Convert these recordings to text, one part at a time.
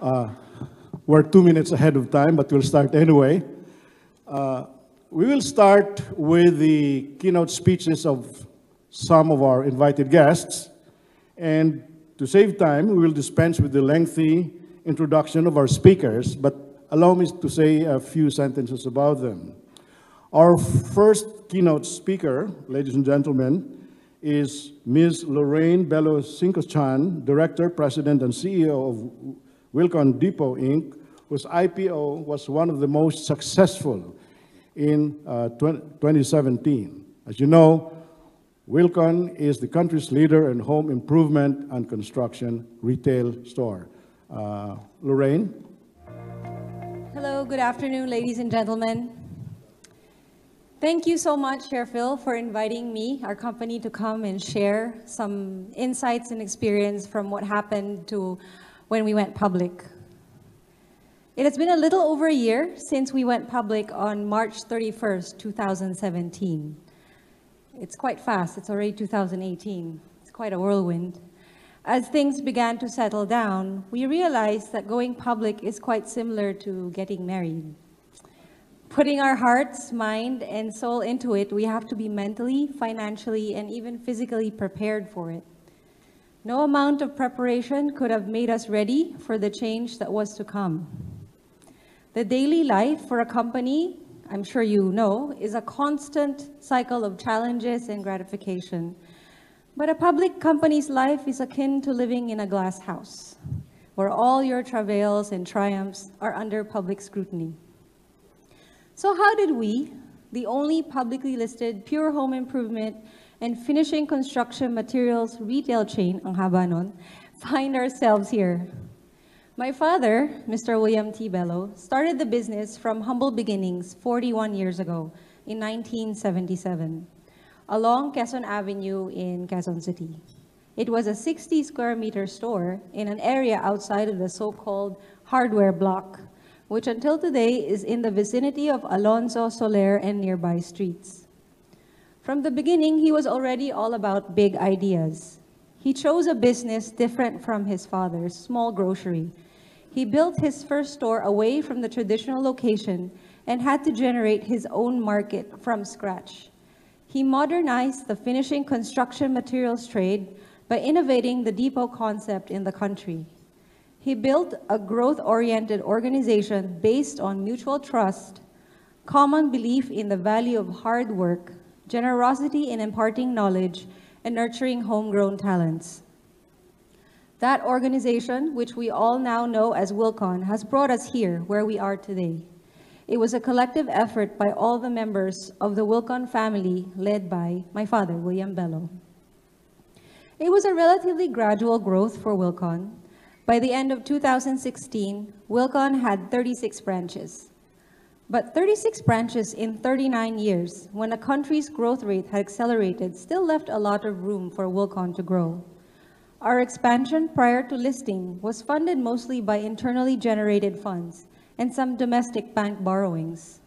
Uh, we're two minutes ahead of time, but we'll start anyway. Uh, we will start with the keynote speeches of some of our invited guests. And to save time, we will dispense with the lengthy introduction of our speakers, but allow me to say a few sentences about them. Our first keynote speaker, ladies and gentlemen, is Ms. Lorraine Belo Chan, Director, President, and CEO of Wilcon Depot, Inc., whose IPO was one of the most successful in uh, 2017. As you know, Wilcon is the country's leader in home improvement and construction retail store. Uh, Lorraine? Hello, good afternoon, ladies and gentlemen. Thank you so much, SharePHIL, for inviting me, our company, to come and share some insights and experience from what happened to when we went public. It has been a little over a year since we went public on March 31st, 2017. It's quite fast, it's already 2018. It's quite a whirlwind. As things began to settle down, we realized that going public is quite similar to getting married. Putting our hearts, mind, and soul into it, we have to be mentally, financially, and even physically prepared for it. No amount of preparation could have made us ready for the change that was to come. The daily life for a company, I'm sure you know, is a constant cycle of challenges and gratification. But a public company's life is akin to living in a glass house, where all your travails and triumphs are under public scrutiny. So how did we, the only publicly listed pure home improvement and finishing construction materials retail chain, ang haba nun, find ourselves here. My father, Mr. William T. Belo, started the business from humble beginnings 41 years ago in 1977 along Quezon Avenue in Quezon City. It was a 60 square meter store in an area outside of the so-called hardware block, which until today is in the vicinity of Alonso Soler and nearby streets. From the beginning, he was already all about big ideas. He chose a business different from his father's, small grocery. He built his first store away from the traditional location and had to generate his own market from scratch. He modernized the finishing construction materials trade by innovating the depot concept in the country. He built a growth-oriented organization based on mutual trust, common belief in the value of hard work, generosity in imparting knowledge, and nurturing homegrown talents. That organization, which we all now know as Wilcon, has brought us here where we are today. It was a collective effort by all the members of the Wilcon family led by my father, William Belo. It was a relatively gradual growth for Wilcon. By the end of 2016, Wilcon had 36 branches. But 36 branches in 39 years, when a country's growth rate had accelerated, still left a lot of room for Wilcon to grow. Our expansion prior to listing was funded mostly by internally generated funds and some domestic bank borrowings.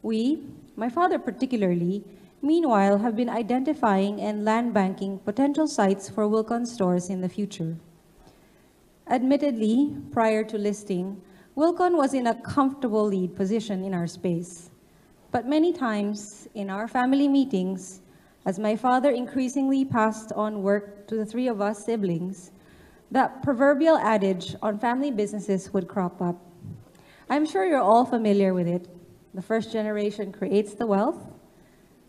We, my father particularly, meanwhile have been identifying and land banking potential sites for Wilcon stores in the future. Admittedly, prior to listing, Wilcon was in a comfortable lead position in our space. But many times in our family meetings, as my father increasingly passed on work to the three of us siblings, that proverbial adage on family businesses would crop up. I'm sure you're all familiar with it. The first generation creates the wealth.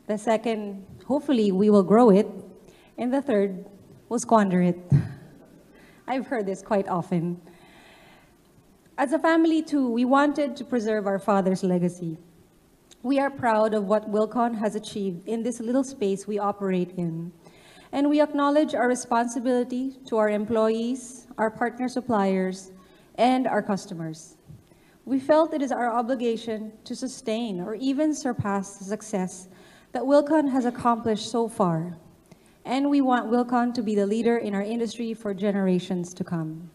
The second, hopefully we will grow it. And the third, will squander it. I've heard this quite often. As a family, too, we wanted to preserve our father's legacy. We are proud of what Wilcon has achieved in this little space we operate in. And we acknowledge our responsibility to our employees, our partner suppliers, and our customers. We felt it is our obligation to sustain or even surpass the success that Wilcon has accomplished so far. And we want Wilcon to be the leader in our industry for generations to come.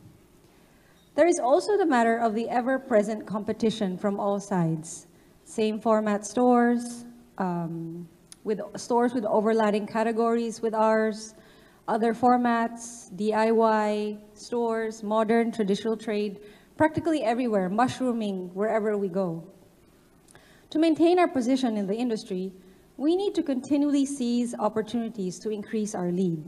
There is also the matter of the ever-present competition from all sides. Same format stores, um, with stores with overlapping categories with ours, other formats, DIY stores, modern traditional trade, practically everywhere, mushrooming wherever we go. To maintain our position in the industry, we need to continually seize opportunities to increase our lead.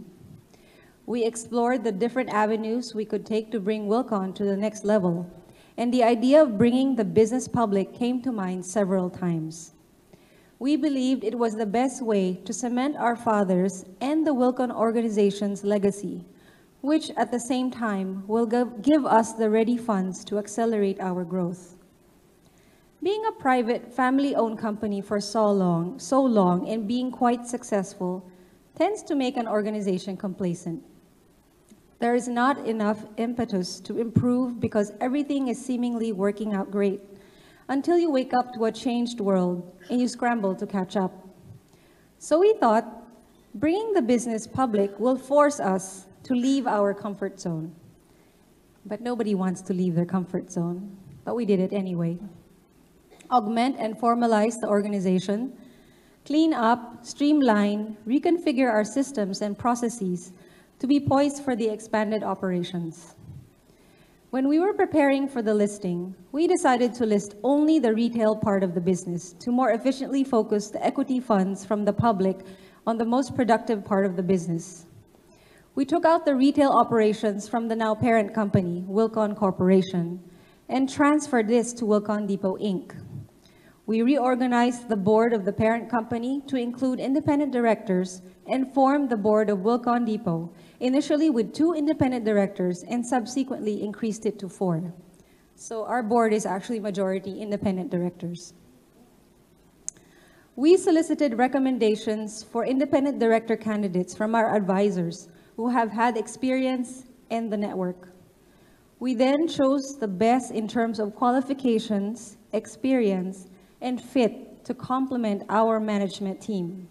We explored the different avenues we could take to bring Wilcon to the next level, and the idea of bringing the business public came to mind several times. We believed it was the best way to cement our fathers and the Wilcon organization's legacy, which at the same time will give us the ready funds to accelerate our growth. Being a private, family-owned company for so long, so long and being quite successful tends to make an organization complacent. There is not enough impetus to improve because everything is seemingly working out great until you wake up to a changed world and you scramble to catch up. So we thought bringing the business public will force us to leave our comfort zone. But nobody wants to leave their comfort zone, but we did it anyway. Augment and formalize the organization, clean up, streamline, reconfigure our systems and processes to be poised for the expanded operations. When we were preparing for the listing, we decided to list only the retail part of the business to more efficiently focus the equity funds from the public on the most productive part of the business. We took out the retail operations from the now parent company, Wilcon Corporation, and transferred this to Wilcon Depot Inc. We reorganized the board of the parent company to include independent directors and formed the board of Wilcon Depot initially with two independent directors and subsequently increased it to four. So our board is actually majority independent directors. We solicited recommendations for independent director candidates from our advisors who have had experience in the network. We then chose the best in terms of qualifications, experience, and fit to complement our management team.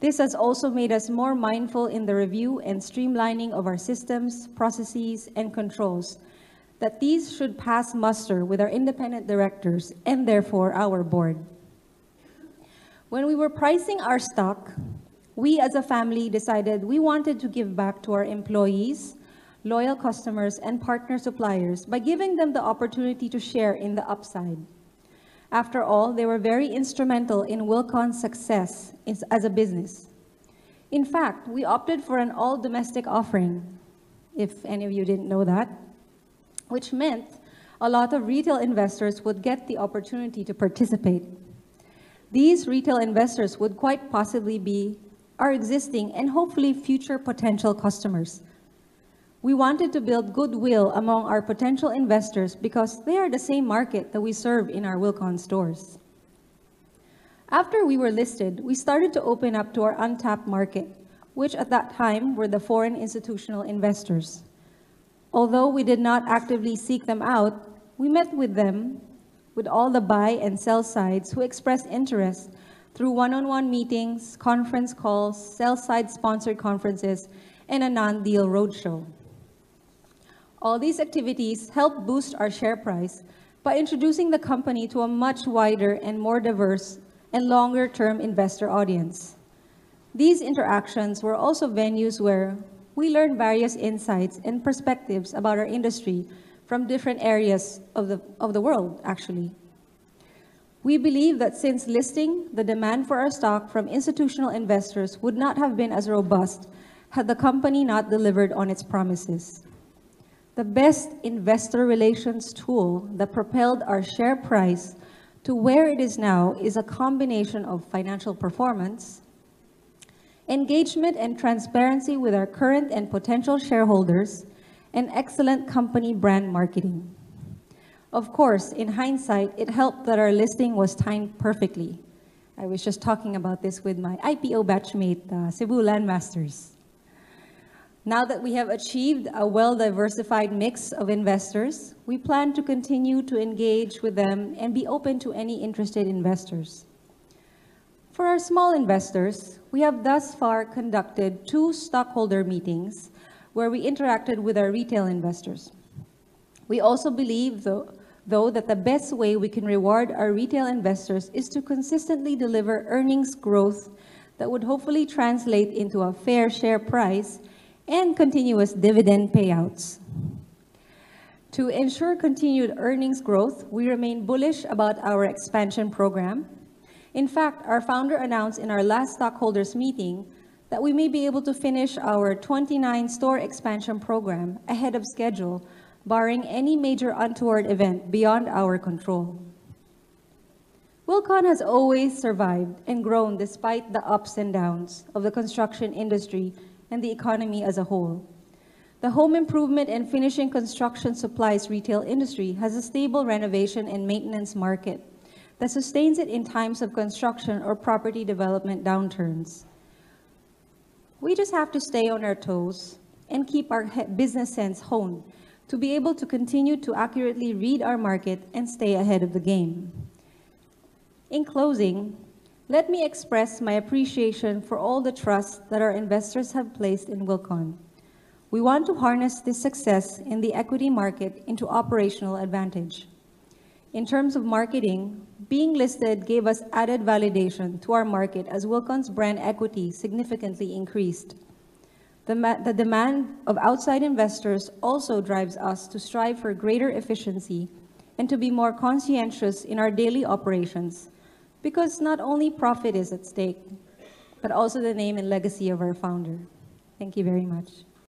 This has also made us more mindful in the review and streamlining of our systems, processes, and controls, that these should pass muster with our independent directors and therefore our board. When we were pricing our stock, we as a family decided we wanted to give back to our employees, loyal customers, and partner suppliers by giving them the opportunity to share in the upside. After all, they were very instrumental in Wilcon's success as a business. In fact, we opted for an all-domestic offering, if any of you didn't know that, which meant a lot of retail investors would get the opportunity to participate. These retail investors would quite possibly be our existing and hopefully future potential customers we wanted to build goodwill among our potential investors because they are the same market that we serve in our Wilcon stores. After we were listed, we started to open up to our untapped market, which at that time were the foreign institutional investors. Although we did not actively seek them out, we met with them, with all the buy and sell sides who expressed interest through one-on-one -on -one meetings, conference calls, sell-side sponsored conferences, and a non-deal roadshow. All these activities help boost our share price by introducing the company to a much wider and more diverse and longer-term investor audience. These interactions were also venues where we learned various insights and perspectives about our industry from different areas of the, of the world, actually. We believe that since listing, the demand for our stock from institutional investors would not have been as robust had the company not delivered on its promises. The best investor relations tool that propelled our share price to where it is now is a combination of financial performance, engagement and transparency with our current and potential shareholders, and excellent company brand marketing. Of course, in hindsight, it helped that our listing was timed perfectly. I was just talking about this with my IPO batchmate, uh, Cebu Landmasters. Now that we have achieved a well-diversified mix of investors, we plan to continue to engage with them and be open to any interested investors. For our small investors, we have thus far conducted two stockholder meetings where we interacted with our retail investors. We also believe, though, though, that the best way we can reward our retail investors is to consistently deliver earnings growth that would hopefully translate into a fair share price and continuous dividend payouts. To ensure continued earnings growth, we remain bullish about our expansion program. In fact, our founder announced in our last stockholders meeting that we may be able to finish our 29 store expansion program ahead of schedule, barring any major untoward event beyond our control. Wilcon has always survived and grown despite the ups and downs of the construction industry and the economy as a whole. The home improvement and finishing construction supplies retail industry has a stable renovation and maintenance market that sustains it in times of construction or property development downturns. We just have to stay on our toes and keep our business sense honed to be able to continue to accurately read our market and stay ahead of the game. In closing, let me express my appreciation for all the trust that our investors have placed in Wilcon. We want to harness this success in the equity market into operational advantage. In terms of marketing, being listed gave us added validation to our market as Wilcon's brand equity significantly increased. The, the demand of outside investors also drives us to strive for greater efficiency and to be more conscientious in our daily operations because not only profit is at stake, but also the name and legacy of our founder. Thank you very much.